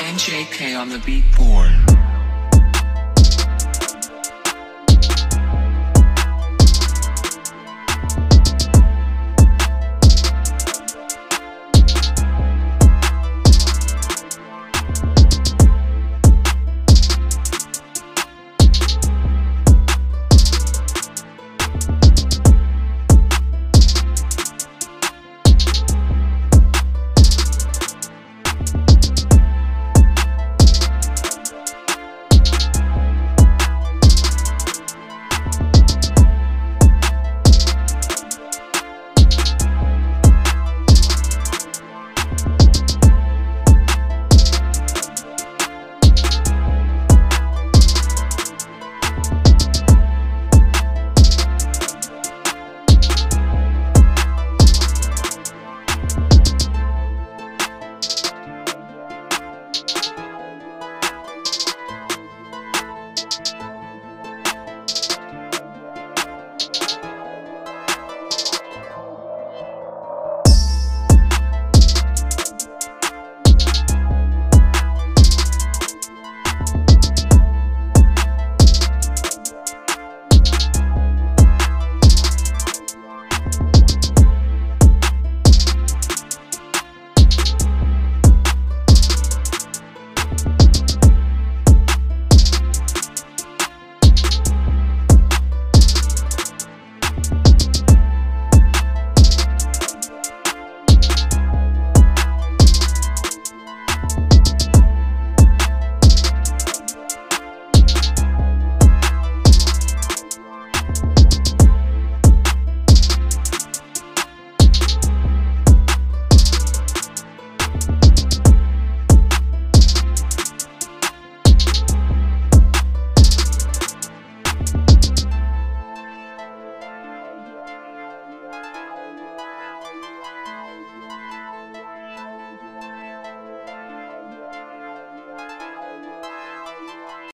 NJK on the beat board.